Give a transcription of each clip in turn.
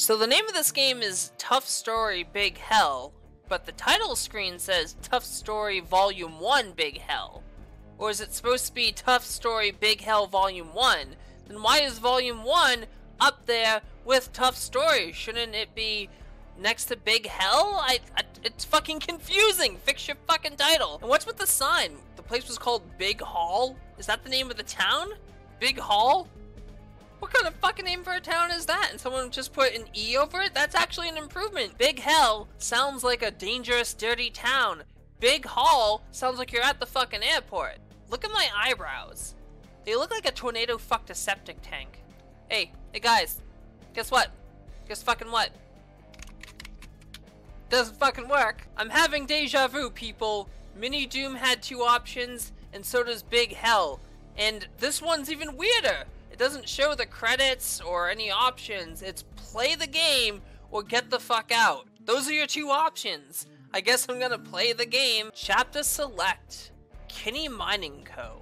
So the name of this game is Tough Story Big Hell, but the title screen says Tough Story Volume 1 Big Hell. Or is it supposed to be Tough Story Big Hell Volume 1? Then why is Volume 1 up there with Tough Story? Shouldn't it be next to Big Hell? I, I, it's fucking confusing. Fix your fucking title. And what's with the sign? The place was called Big Hall. Is that the name of the town? Big Hall. What kind of fucking name for a town is that? And someone just put an E over it? That's actually an improvement. Big Hell sounds like a dangerous, dirty town. Big Hall sounds like you're at the fucking airport. Look at my eyebrows. They look like a tornado fucked a septic tank. Hey, hey guys, guess what? Guess fucking what? Doesn't fucking work. I'm having deja vu, people. Mini Doom had two options, and so does Big Hell. And this one's even weirder. It doesn't show the credits or any options. It's play the game or get the fuck out. Those are your two options. I guess I'm gonna play the game. Chapter Select. Kinney Mining Co.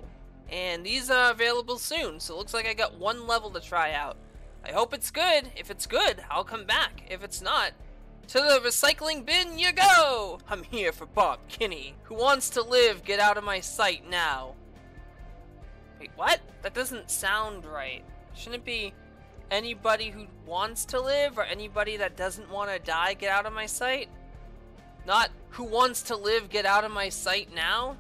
And these are available soon, so it looks like I got one level to try out. I hope it's good. If it's good, I'll come back. If it's not, to the recycling bin you go! I'm here for Bob Kinney. Who wants to live, get out of my sight now. Wait, what? That doesn't sound right. Shouldn't it be anybody who wants to live or anybody that doesn't want to die, get out of my sight? Not who wants to live, get out of my sight now?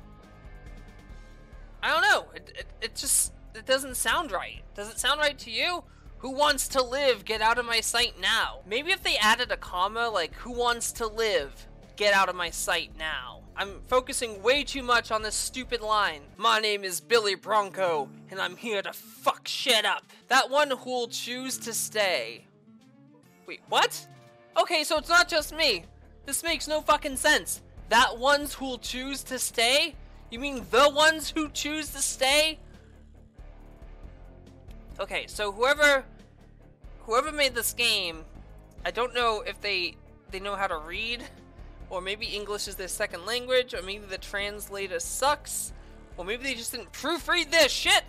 I don't know. It, it, it just it doesn't sound right. Does it sound right to you? Who wants to live? Get out of my sight now. Maybe if they added a comma like who wants to live? Get out of my sight now. I'm focusing way too much on this stupid line. My name is Billy Bronco, and I'm here to fuck shit up. That one who'll choose to stay. Wait, what? Okay, so it's not just me. This makes no fucking sense. That ones who'll choose to stay? You mean the ones who choose to stay? Okay, so whoever whoever made this game, I don't know if they they know how to read, or maybe English is their second language, or maybe the translator sucks, or maybe they just didn't proofread this shit.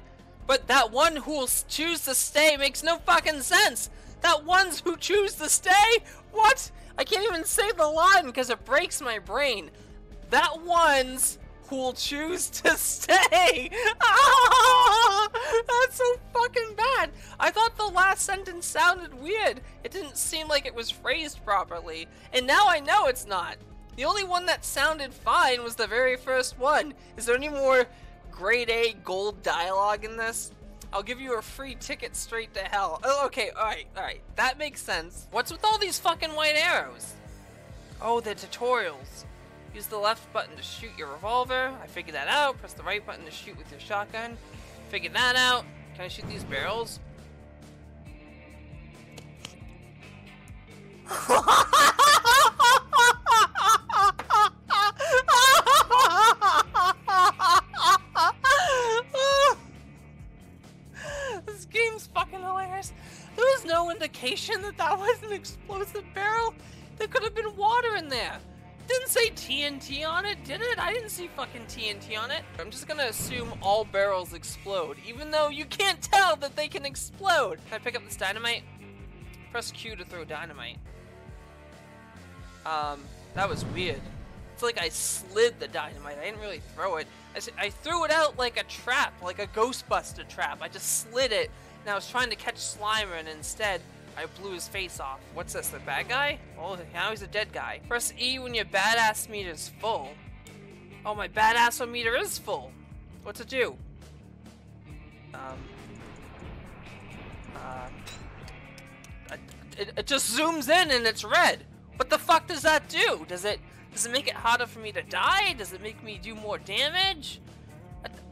But that one who'll choose to stay makes no fucking sense. That ones who choose to stay? What? I can't even say the line because it breaks my brain. That ones who'll choose to stay. That's so fucking bad. I thought the last sentence sounded weird. It didn't seem like it was phrased properly. And now I know it's not. The only one that sounded fine was the very first one. Is there any more grade A gold dialogue in this? I'll give you a free ticket straight to hell. Oh, okay, alright, alright. That makes sense. What's with all these fucking white arrows? Oh, the tutorials. Use the left button to shoot your revolver. I figured that out. Press the right button to shoot with your shotgun. Figured that out. Can I shoot these barrels? TNT on it, did it? I didn't see fucking TNT on it. I'm just gonna assume all barrels explode, even though you can't tell that they can explode. Can I pick up this dynamite? Press Q to throw dynamite. Um, that was weird. It's like I slid the dynamite. I didn't really throw it. I, I threw it out like a trap, like a Ghostbuster trap. I just slid it, and I was trying to catch Slimer, and instead, I blew his face off. What's this, the bad guy? Oh, now he's a dead guy. Press E when your badass meter is full. Oh, my badass meter is full. What to do? Um. Uh. It, it just zooms in and it's red. What the fuck does that do? Does it does it make it harder for me to die? Does it make me do more damage?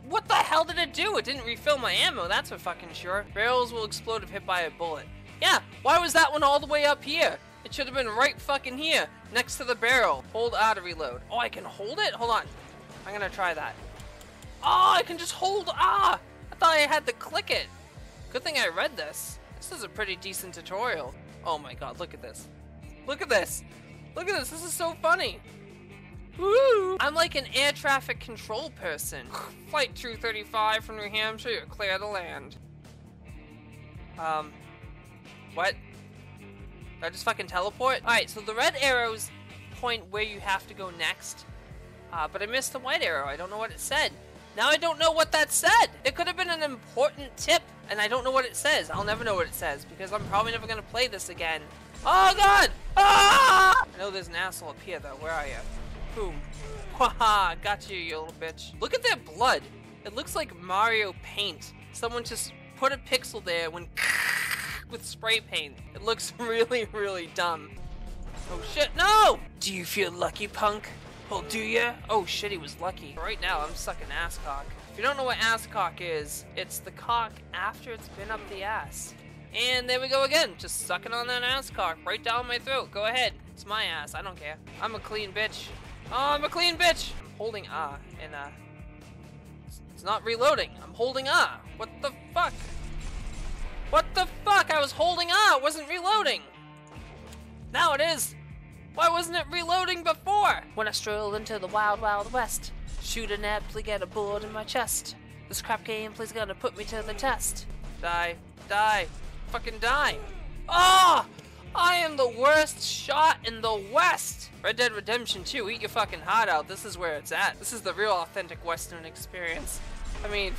What the hell did it do? It didn't refill my ammo, that's for fucking sure. Barrels will explode if hit by a bullet. Yeah, why was that one all the way up here? It should have been right fucking here, next to the barrel. Hold R to reload. Oh, I can hold it? Hold on. I'm gonna try that. Oh, I can just hold Ah! I thought I had to click it. Good thing I read this. This is a pretty decent tutorial. Oh my god, look at this. Look at this. Look at this. This is so funny. Woo! I'm like an air traffic control person. Flight 235 from New Hampshire, clear to land. Um, what? Did I just fucking teleport? Alright, so the red arrows point where you have to go next. Uh, but I missed the white arrow. I don't know what it said. Now I don't know what that said. It could have been an important tip, and I don't know what it says. I'll never know what it says because I'm probably never gonna play this again. Oh god! Ah! I know there's an asshole up here though. Where are you? Boom. Haha, got you, you little bitch. Look at that blood. It looks like Mario paint. Someone just put a pixel there when with spray paint. It looks really, really dumb. Oh shit, no! Do you feel lucky, punk? Well, do ya? Oh shit, he was lucky. Right now, I'm sucking ass cock. If you don't know what ass cock is, it's the cock after it's been up the ass. And there we go again, just sucking on that ass cock right down my throat. Go ahead, it's my ass, I don't care. I'm a clean bitch. Oh, I'm a clean bitch! I'm holding ah, and uh, it's not reloading. I'm holding ah. What the fuck? What the fuck? I was holding on, it wasn't reloading. Now it is. Why wasn't it reloading before? When I stroll into the wild, wild west, shoot an aptly get a bullet in my chest. This crap game please gonna put me to the test. Die, die, fucking die. Ah! Oh, I am the worst shot in the West! Red Dead Redemption 2, eat your fucking heart out. This is where it's at. This is the real authentic Western experience. I mean,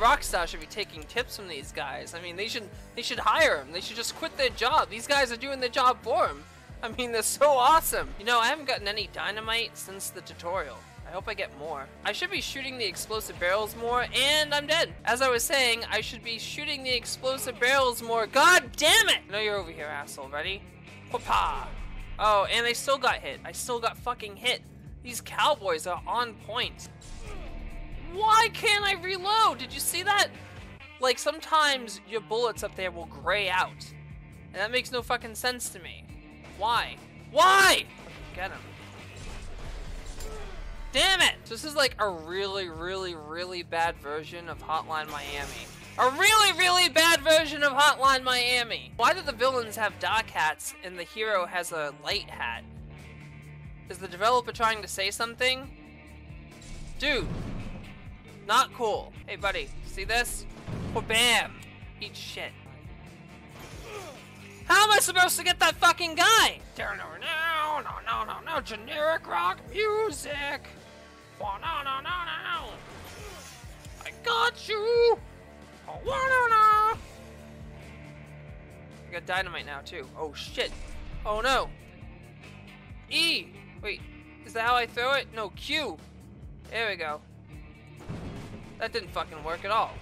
Rockstar should be taking tips from these guys. I mean, they should they should hire them. They should just quit their job. These guys are doing their job for them. I mean, they're so awesome. You know, I haven't gotten any dynamite since the tutorial. I hope I get more. I should be shooting the explosive barrels more, and I'm dead. As I was saying, I should be shooting the explosive barrels more. God damn it! Know you're over here, asshole. Ready? Papa. Oh, and I still got hit. I still got fucking hit. These cowboys are on point. Why can't I reload? Did you see that? Like, sometimes your bullets up there will gray out. And that makes no fucking sense to me. Why? Why? Get him. Damn it! This is like a really, really, really bad version of Hotline Miami. A really, really bad version of Hotline Miami. Why do the villains have dark hats and the hero has a light hat? Is the developer trying to say something? Dude, not cool. Hey buddy, see this? Oh, bam! Eat shit. How am I supposed to get that fucking guy? No, no, no, no, no, no, generic rock music. Oh, no, no, no, no. I got you. Oh, no, no. I got dynamite now too. Oh shit. Oh no. E. Wait, is that how I throw it? No, Q. There we go. That didn't fucking work at all.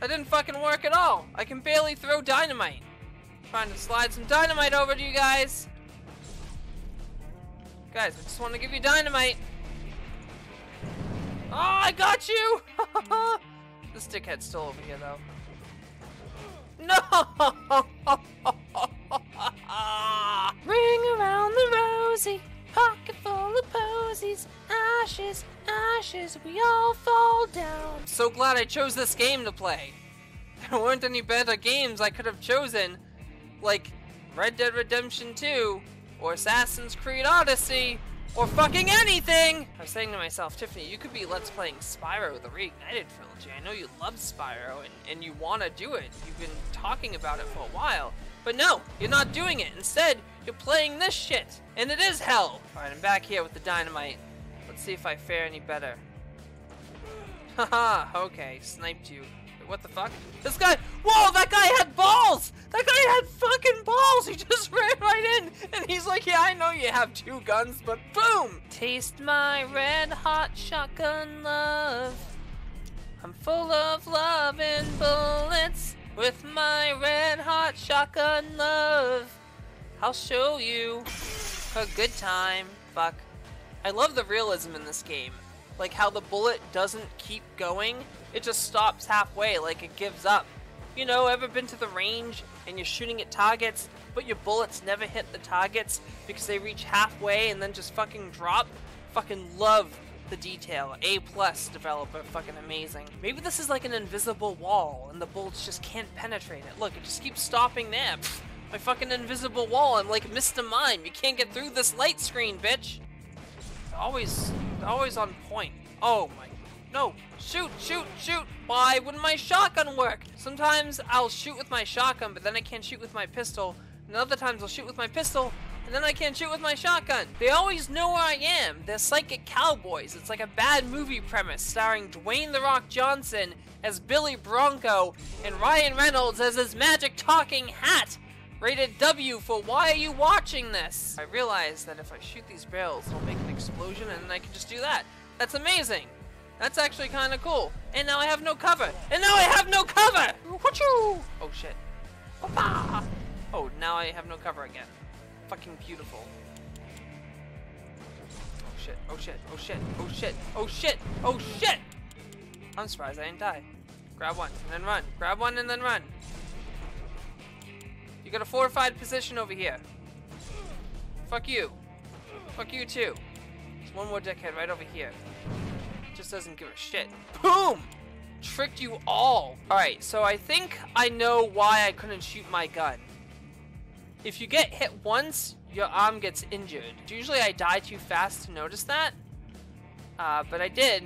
That didn't fucking work at all. I can barely throw dynamite. Trying to slide some dynamite over to you guys. Guys, I just want to give you dynamite. Oh, I got you! the stickhead's still over here, though. No! Ashes, we all fall down. So glad I chose this game to play. There weren't any better games I could have chosen like Red Dead Redemption 2 or Assassin's Creed Odyssey or fucking anything! I was saying to myself, Tiffany, you could be Let's Playing Spyro the Reignited trilogy. I know you love Spyro and, and you want to do it. You've been talking about it for a while. But no, you're not doing it. Instead, you're playing this shit. And it is hell. Alright, I'm back here with the dynamite. Let's see if I fare any better. Haha, okay, sniped you. What the fuck? This guy- Whoa, that guy had balls! That guy had fucking balls! He just ran right in! And he's like, yeah, I know you have two guns, but boom! Taste my red hot shotgun love. I'm full of love and bullets with my red hot shotgun love. I'll show you a good time. Fuck. I love the realism in this game. Like how the bullet doesn't keep going it just stops halfway, like it gives up. You know, ever been to the range and you're shooting at targets, but your bullets never hit the targets because they reach halfway and then just fucking drop? Fucking love the detail. A plus developer, fucking amazing. Maybe this is like an invisible wall and the bullets just can't penetrate it. Look, it just keeps stopping there. Pfft, my fucking invisible wall, I'm like Mr. Mime. You can't get through this light screen, bitch. Always, always on point. Oh my no! Shoot! Shoot! Shoot! Why wouldn't my shotgun work? Sometimes I'll shoot with my shotgun, but then I can't shoot with my pistol. and other times I'll shoot with my pistol, and then I can't shoot with my shotgun. They always know where I am. They're psychic cowboys. It's like a bad movie premise starring Dwayne The Rock Johnson as Billy Bronco and Ryan Reynolds as his magic talking hat. Rated W for why are you watching this? I realize that if I shoot these barrels, it'll make an explosion and I can just do that. That's amazing. That's actually kind of cool. And now I have no cover. And now I have no cover! Oh shit. Papa! Oh, now I have no cover again. Fucking beautiful. Oh shit, oh shit, oh shit, oh shit, oh shit, oh shit! I'm surprised I didn't die. Grab one, and then run. Grab one, and then run. You got a fortified position over here. Fuck you. Fuck you too. There's one more dickhead right over here. Just doesn't give a shit. Boom! Tricked you all. Alright, so I think I know why I couldn't shoot my gun. If you get hit once, your arm gets injured. Usually I die too fast to notice that. Uh, but I did.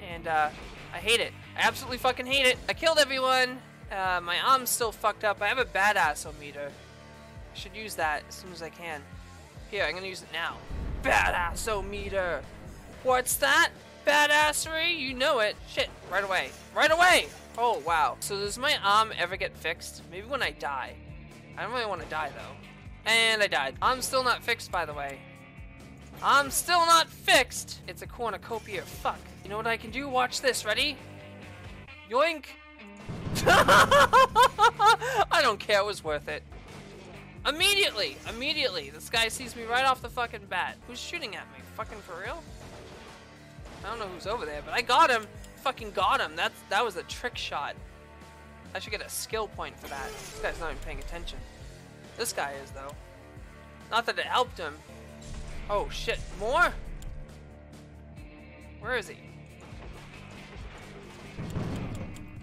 And uh, I hate it. I absolutely fucking hate it. I killed everyone. Uh, my arm's still fucked up. I have a badass-o-meter. I should use that as soon as I can. Here, I'm gonna use it now. Badass-o-meter. What's that? Badassery? You know it. Shit, right away. Right away! Oh, wow. So does my arm ever get fixed? Maybe when I die. I don't really want to die, though. And I died. I'm still not fixed, by the way. I'm still not fixed! It's a cornucopia. Fuck. You know what I can do? Watch this. Ready? Yoink! I don't care. It was worth it. Immediately! Immediately! This guy sees me right off the fucking bat. Who's shooting at me? Fucking for real? I don't know who's over there, but I got him! Fucking got him! That's, that was a trick shot. I should get a skill point for that. This guy's not even paying attention. This guy is, though. Not that it helped him. Oh, shit. More? Where is he?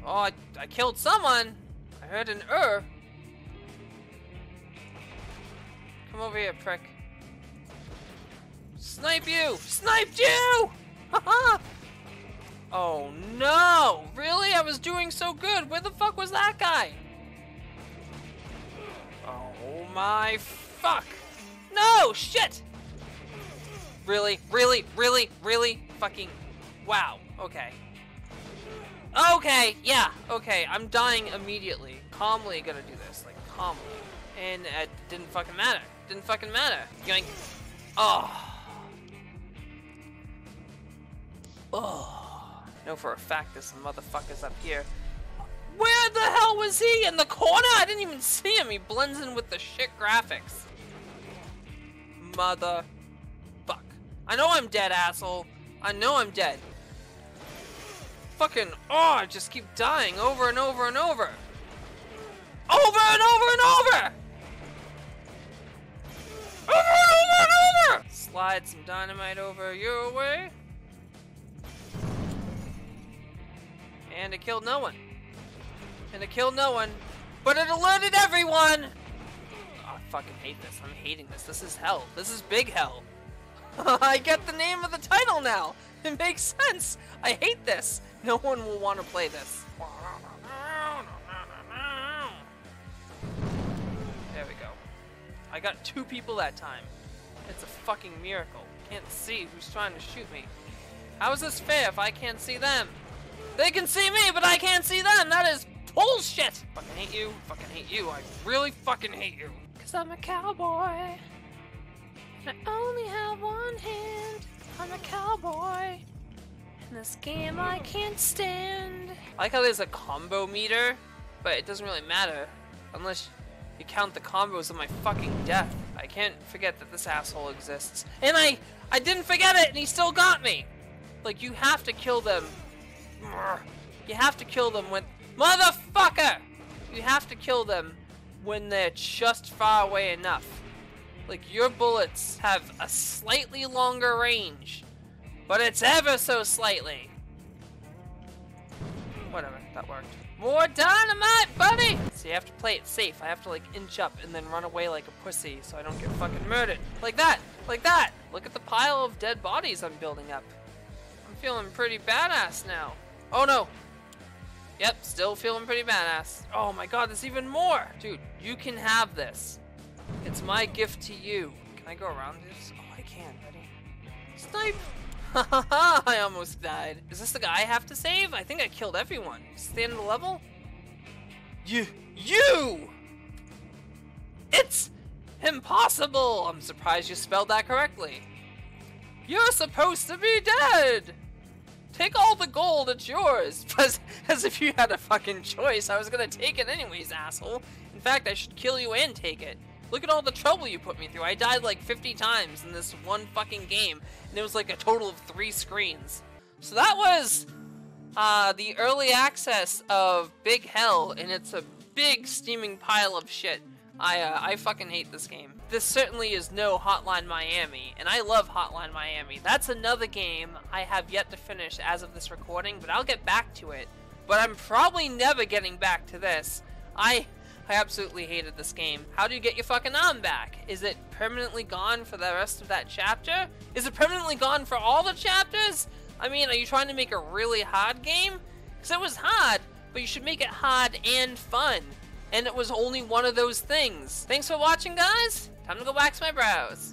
Oh, I, I killed someone! I heard an er. Come over here, prick. Snipe you! Sniped you! Haha! oh no! Really? I was doing so good. Where the fuck was that guy? Oh my fuck! No! Shit! Really? Really? Really? Really? Fucking... Wow. Okay. Okay, yeah, okay. I'm dying immediately. Calmly gonna do this. Like, calmly. And it didn't fucking matter. Didn't fucking matter. Yoink. Oh. Oh. Know for a fact this motherfucker's up here. Where the hell was he? In the corner? I didn't even see him. He blends in with the shit graphics. Mother fuck. I know I'm dead, asshole. I know I'm dead. Fucking, oh, just keep dying over and over and over. Over and over and over! Over and over and over! Slide some dynamite over your way. And it killed no one. And it killed no one. But it alerted everyone! Oh, I fucking hate this. I'm hating this. This is hell. This is big hell. I get the name of the title now. It makes sense. I hate this. No one will want to play this. There we go. I got two people that time. It's a fucking miracle. Can't see who's trying to shoot me. How is this fair if I can't see them? They can see me, but I can't see them! That is bullshit! Fucking hate you. Fucking hate you. I really fucking hate you. Cause I'm a cowboy. And I only have one hand. I'm a cowboy. In this game I can't stand. I like how there's a combo meter, but it doesn't really matter. Unless you count the combos of my fucking death. I can't forget that this asshole exists. And I, I didn't forget it and he still got me! Like, you have to kill them. You have to kill them when... Motherfucker! You have to kill them when they're just far away enough. Like, your bullets have a slightly longer range, but it's ever so slightly. Whatever, that worked. More dynamite, buddy! So you have to play it safe. I have to, like, inch up and then run away like a pussy so I don't get fucking murdered. Like that! Like that! Look at the pile of dead bodies I'm building up. I'm feeling pretty badass now. Oh no! Yep, still feeling pretty badass. Oh my god, there's even more! Dude, you can have this. It's my gift to you. Can I go around this? Oh, I can. Ready? Snipe! I almost died. Is this the guy I have to save? I think I killed everyone. Stand the level? You! You! It's impossible! I'm surprised you spelled that correctly. You're supposed to be dead! Take all the gold, it's yours! As, as if you had a fucking choice, I was gonna take it anyways, asshole. In fact, I should kill you and take it. Look at all the trouble you put me through. I died like 50 times in this one fucking game, and it was like a total of three screens. So that was uh, the early access of Big Hell, and it's a big steaming pile of shit. I, uh, I fucking hate this game. This certainly is no Hotline Miami, and I love Hotline Miami. That's another game I have yet to finish as of this recording, but I'll get back to it. But I'm probably never getting back to this. I I absolutely hated this game. How do you get your fucking arm back? Is it permanently gone for the rest of that chapter? Is it permanently gone for all the chapters? I mean, are you trying to make a really hard game? Because it was hard, but you should make it hard and fun. And it was only one of those things. Thanks for watching, guys. Time to go to my browse.